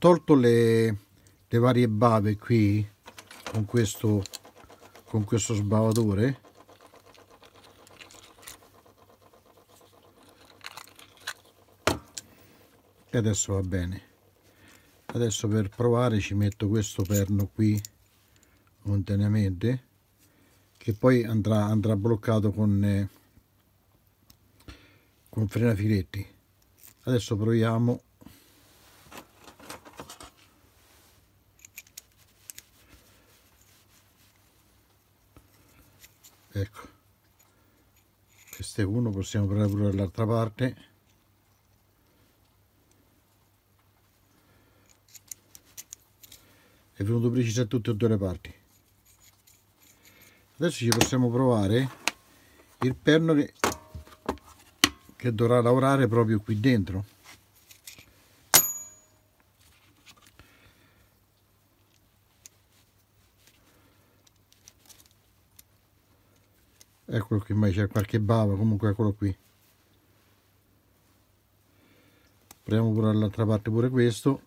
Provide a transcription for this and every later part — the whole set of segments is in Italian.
tolto le, le varie bave qui con questo con questo sbavatore e adesso va bene. Adesso per provare ci metto questo perno qui momentaneamente che poi andrà, andrà bloccato con, eh, con frenafiletti. Adesso proviamo ecco. Questo è uno possiamo provare pure dall'altra parte. È venuto preciso a tutte e due le parti. Adesso ci possiamo provare il perno che, che dovrà lavorare proprio qui dentro eccolo qui ma c'è qualche bava comunque eccolo qui. Proviamo pure dall'altra parte pure questo.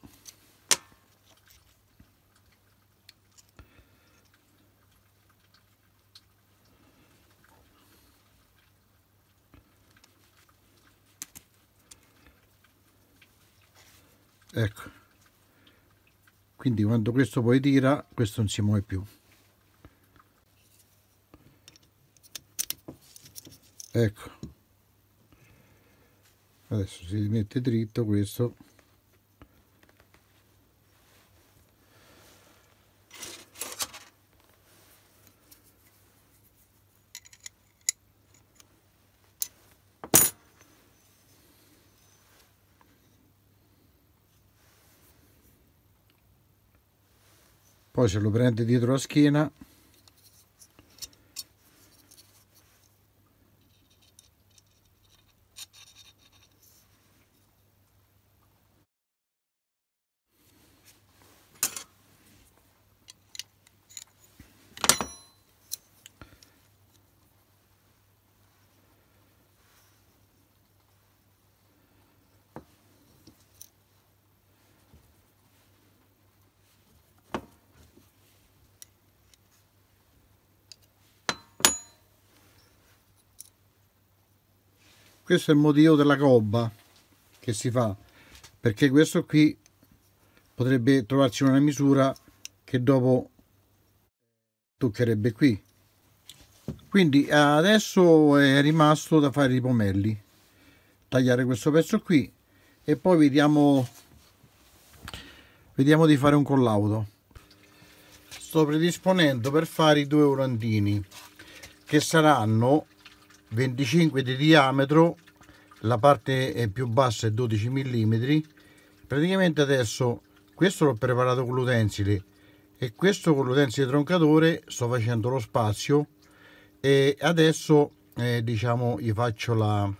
Ecco. Quindi quando questo poi tira questo non si muove più ecco. Adesso si mette dritto questo. Poi se lo prende dietro la schiena questo è il motivo della cobba che si fa perché questo qui potrebbe trovarsi una misura che dopo toccherebbe qui. Quindi adesso è rimasto da fare i pomelli. Tagliare questo pezzo qui e poi vediamo vediamo di fare un collaudo. Sto predisponendo per fare i due volantini che saranno 25 di diametro la parte più bassa è 12 mm praticamente adesso questo l'ho preparato con l'utensile e questo con l'utensile troncatore sto facendo lo spazio e adesso eh, diciamo gli faccio la,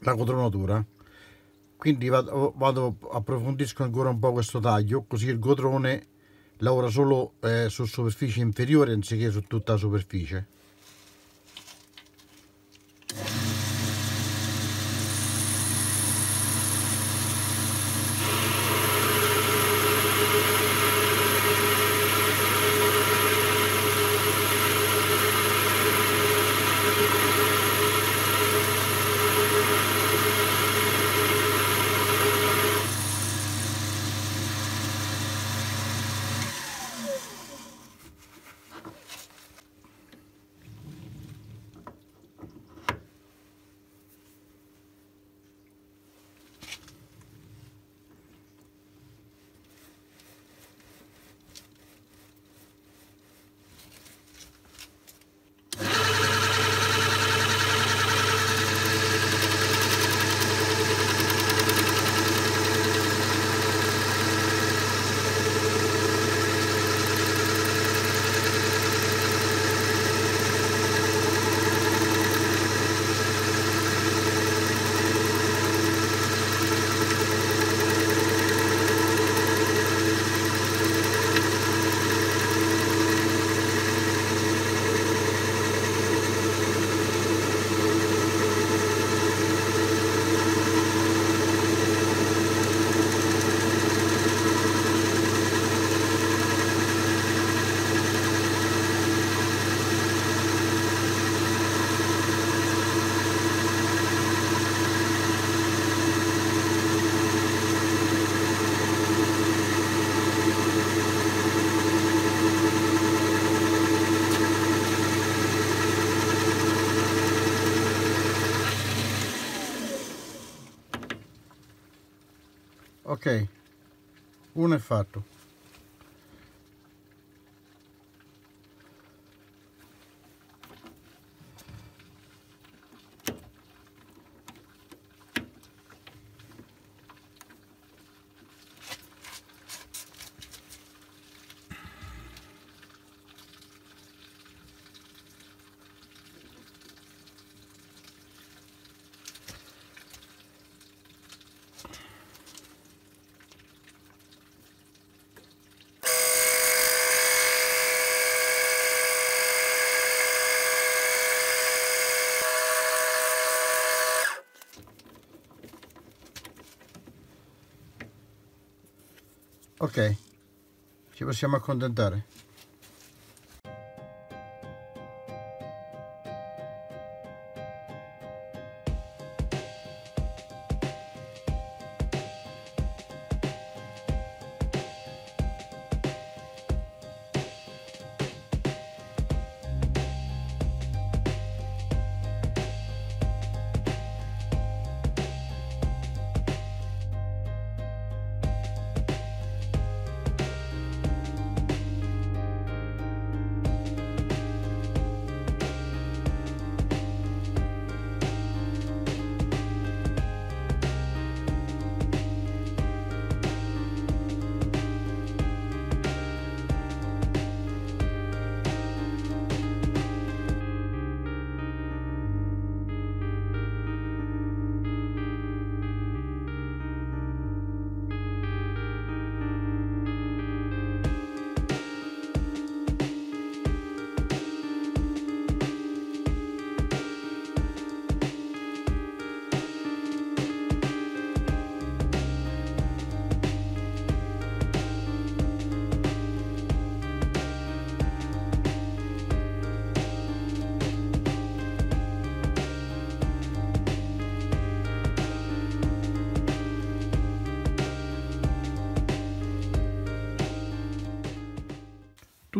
la cotronatura. Quindi vado, vado approfondisco ancora un po' questo taglio così il cotrone lavora solo eh, su superficie inferiore anziché su tutta la superficie ok. Uno è fatto ok. Ci possiamo accontentare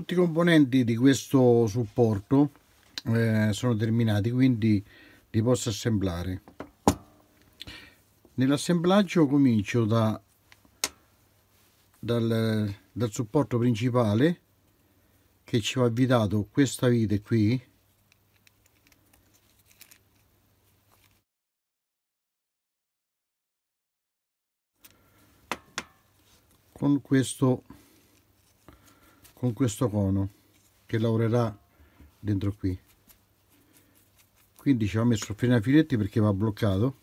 tutti i componenti di questo supporto eh, sono terminati quindi li posso assemblare. Nell'assemblaggio comincio da, dal, dal supporto principale che ci va avvitato questa vite qui. Con questo con questo cono che lavorerà dentro qui. Quindi ci ho messo freno a filetti perché va bloccato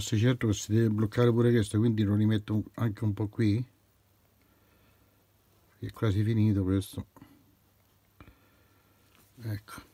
essere certo si deve bloccare pure questo quindi lo rimetto anche un po' qui è quasi finito questo. Ecco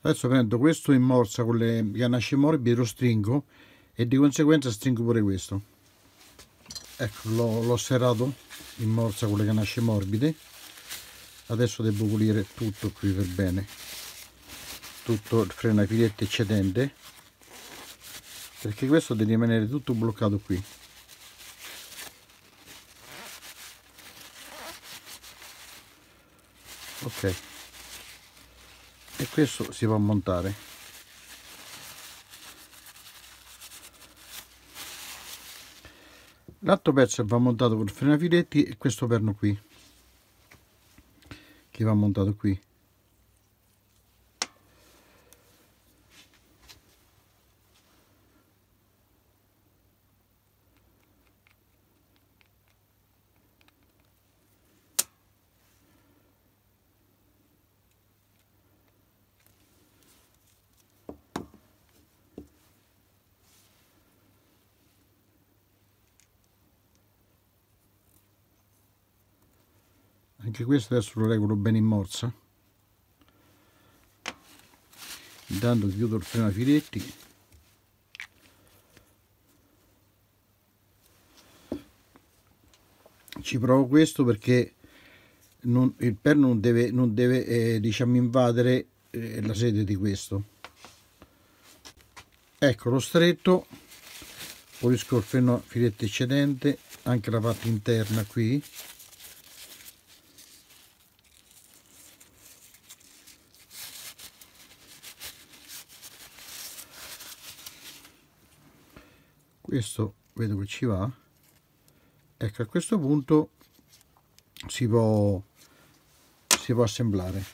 adesso prendo questo in morsa con le ganasce morbide lo stringo e di conseguenza stringo pure questo. Ecco l'ho serrato in morsa con le ganasce morbide. Adesso devo pulire tutto qui per bene. Tutto il freno ai filetti eccedente. Perché questo deve rimanere tutto bloccato qui. Ok e questo si può montare. L'altro pezzo va montato con il frenafiletti e questo perno qui che va montato qui anche questo adesso lo regolo bene in morsa. Intanto chiudo il freno a filetti ci provo questo perché non, il perno non deve, non deve eh, diciamo invadere eh, la sede di questo. Ecco lo stretto pulisco il freno a filetto eccedente anche la parte interna qui questo vedo che ci va. Ecco a questo punto si può si può assemblare.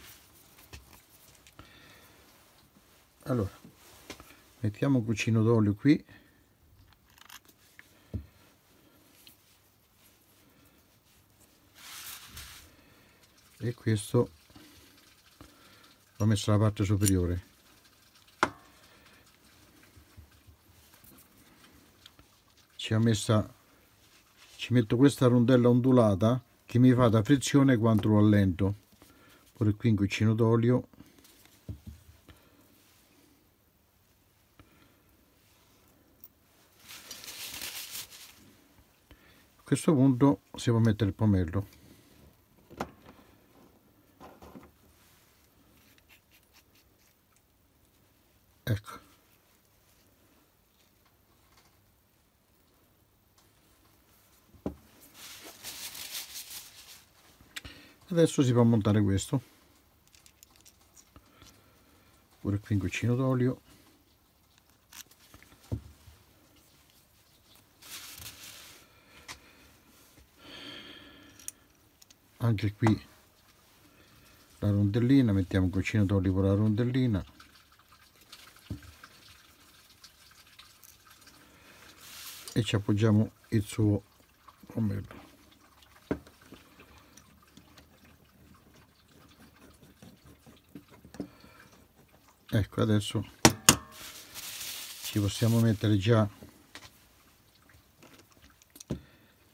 Allora mettiamo un cucino d'olio qui. E questo l'ho messo alla parte superiore ci ho messa ci metto questa rondella ondulata che mi fa da frizione quanto lo allento. Pure qui un cucino d'olio. A questo punto si può mettere il pomello. Ecco adesso si può montare questo. Pure qui un goccino d'olio. Anche qui la rondellina mettiamo un goccino d'olio per la rondellina. E ci appoggiamo il suo pomello ecco adesso ci possiamo mettere già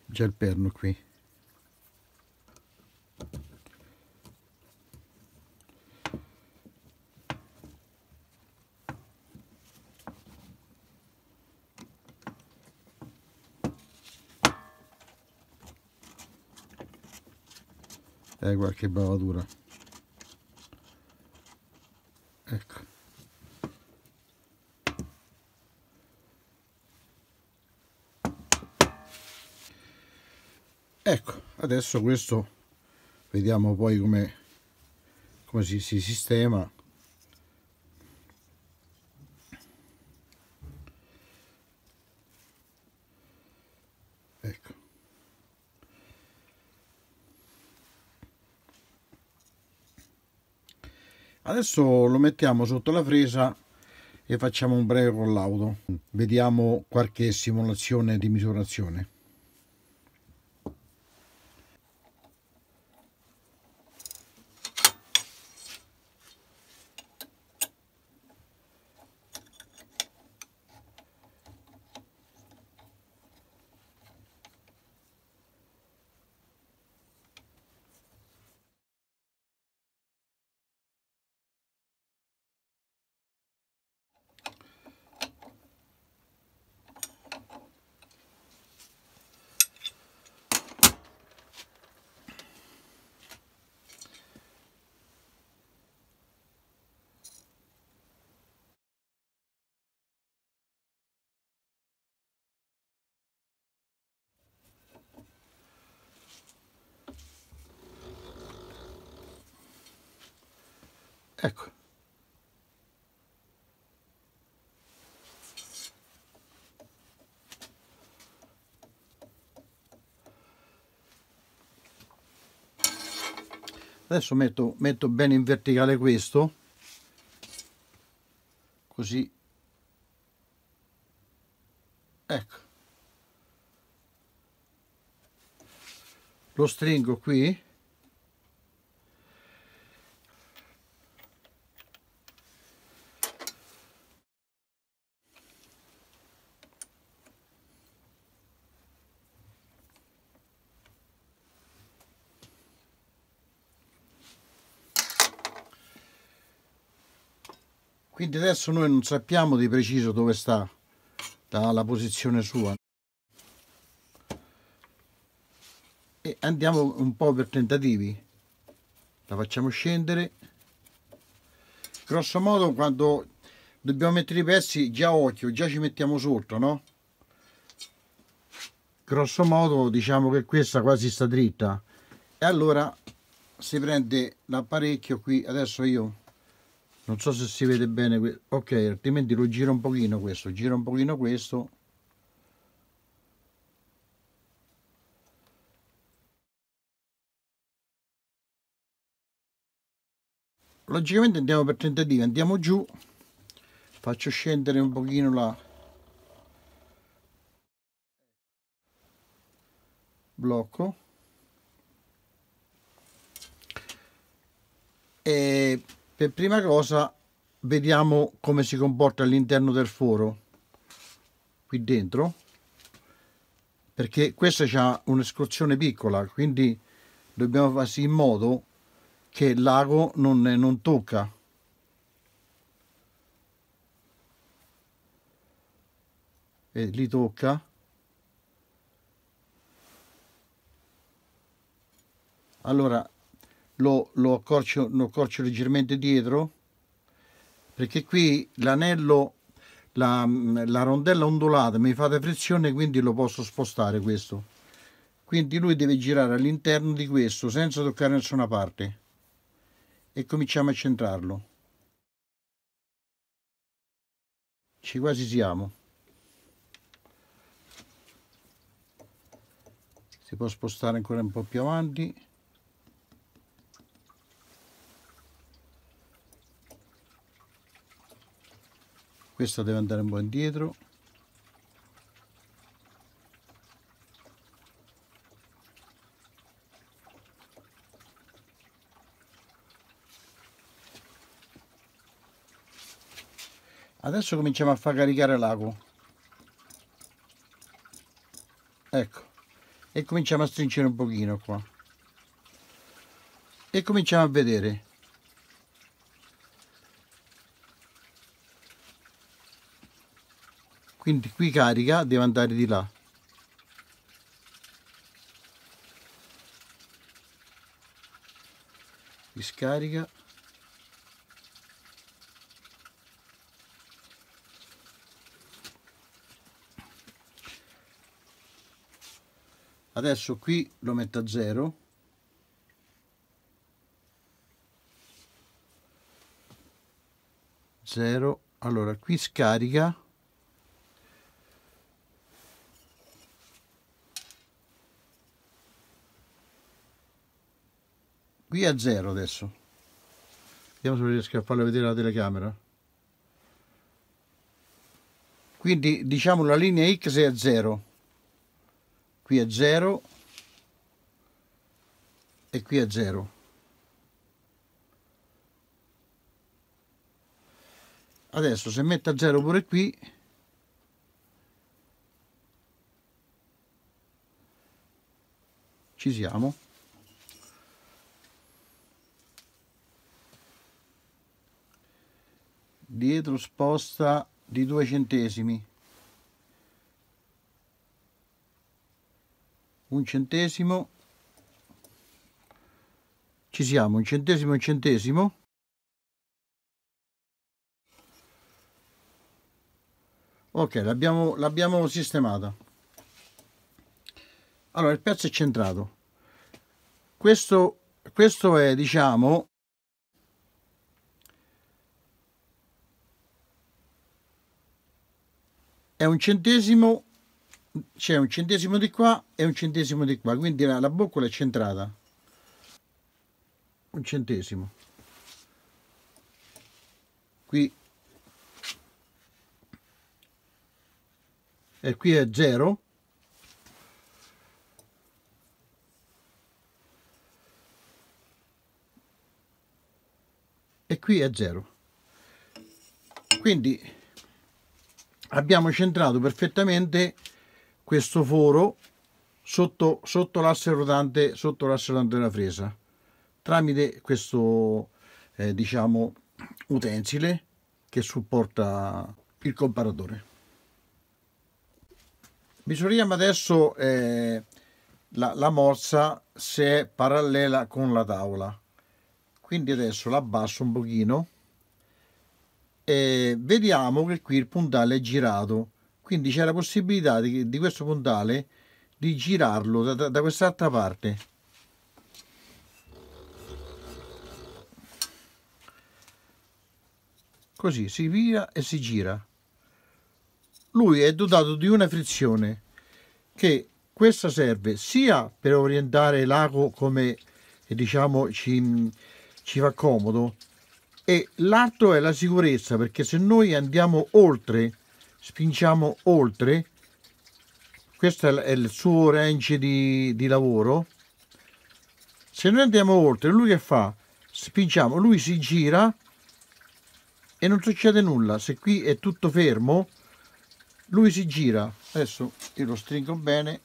già il perno qui. Eh qualche bavatura ecco ecco adesso questo vediamo poi come come si, si sistema. Ecco. Adesso lo mettiamo sotto la fresa e facciamo un breve collaudo. Vediamo qualche simulazione di misurazione ecco. Adesso metto, metto bene in verticale questo così. Ecco. Lo stringo qui quindi adesso noi non sappiamo di preciso dove sta la, la posizione sua. E andiamo un po' per tentativi. La facciamo scendere. Grosso modo quando dobbiamo mettere i pezzi già occhio già ci mettiamo sotto no? Grosso modo diciamo che questa quasi sta dritta. E allora si prende l'apparecchio qui adesso io non so se si vede bene ok altrimenti lo giro un pochino questo giro un pochino questo. Logicamente andiamo per tentativi andiamo giù. Faccio scendere un pochino la blocco. E per prima cosa vediamo come si comporta all'interno del foro qui dentro perché questa ha un'escursione piccola quindi dobbiamo fare in modo che l'ago non, non tocca. E li tocca. Allora lo, lo, accorcio, lo accorcio leggermente dietro perché qui l'anello la, la rondella ondulata mi fate frizione quindi lo posso spostare questo. Quindi lui deve girare all'interno di questo senza toccare nessuna parte. E cominciamo a centrarlo. Ci quasi siamo. Si può spostare ancora un po' più avanti questa deve andare un po' indietro. Adesso cominciamo a far caricare l'ago. Ecco. E cominciamo a stringere un pochino qua. E cominciamo a vedere quindi qui carica deve andare di là. Scarica adesso qui lo metto a zero. Zero. Allora qui scarica qui a zero adesso. Vediamo se riesco a farlo vedere la telecamera. Quindi diciamo la linea x è a zero. Qui è 0 e qui è 0 adesso se metto a 0 pure qui ci siamo dietro sposta di 2 centesimi. Un centesimo. Ci siamo un centesimo un centesimo. Ok l'abbiamo sistemata. Allora il pezzo è centrato. Questo questo è diciamo è un centesimo c'è un centesimo di qua e un centesimo di qua quindi la, la boccola è centrata. Un centesimo. Qui. E qui è 0 e qui è 0 quindi abbiamo centrato perfettamente questo foro sotto, sotto l'asse rotante rotante della fresa tramite questo eh, diciamo utensile che supporta il comparatore. Misuriamo adesso eh, la, la morsa se è parallela con la tavola. Quindi adesso la abbasso un pochino e vediamo che qui il puntale è girato. Quindi c'è la possibilità di, di questo puntale di girarlo da, da, quest'altra parte. Così si vira e si gira. Lui è dotato di una frizione che questa serve sia per orientare l'ago come diciamo ci, ci fa comodo e l'altro è la sicurezza perché se noi andiamo oltre spingiamo oltre questo è il suo range di, di lavoro. Se noi andiamo oltre lui che fa? Spingiamo lui si gira e non succede nulla. Se qui è tutto fermo lui si gira. Adesso io lo stringo bene.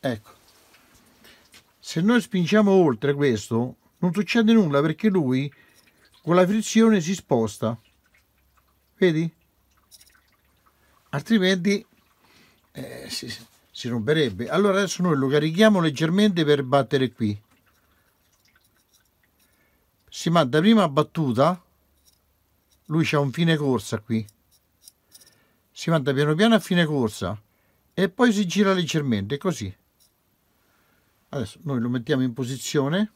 Ecco se noi spingiamo oltre questo non succede nulla perché lui con la frizione si sposta. Vedi? Altrimenti eh, si, si romperebbe allora adesso noi lo carichiamo leggermente per battere qui. Si manda prima battuta lui c'ha un fine corsa qui. Si manda piano piano a fine corsa e poi si gira leggermente così adesso noi lo mettiamo in posizione.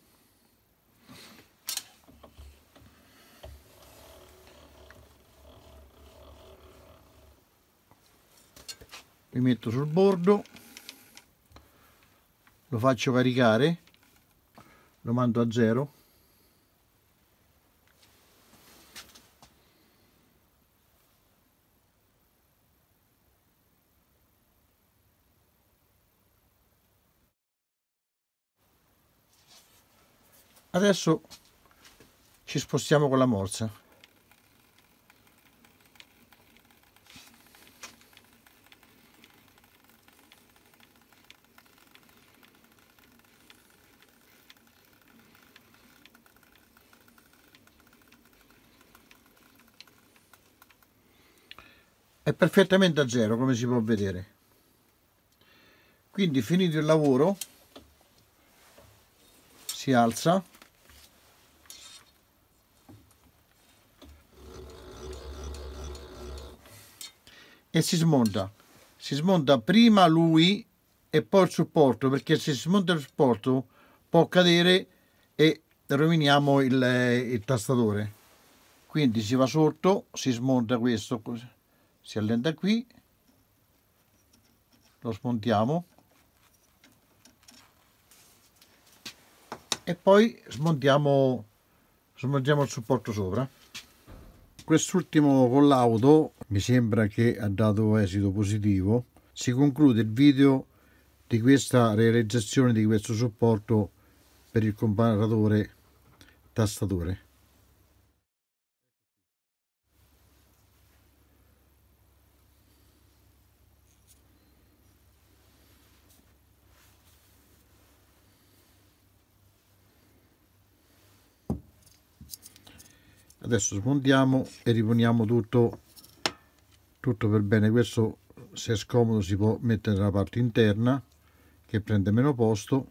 Li metto sul bordo. Lo faccio caricare. Lo mando a zero adesso ci spostiamo con la morsa. È perfettamente a zero come si può vedere. Quindi finito il lavoro si alza e si smonta. Si smonta prima lui e poi il supporto perché se si smonta il supporto può cadere e roviniamo il, il tastatore. Quindi si va sotto si smonta questo si allenta qui lo smontiamo. E poi smontiamo smontiamo il supporto sopra. Quest'ultimo collaudo mi sembra che ha dato esito positivo. Si conclude il video di questa realizzazione di questo supporto per il comparatore tastatore. Adesso smontiamo e riponiamo tutto tutto per bene. Questo se è scomodo si può mettere nella parte interna che prende meno posto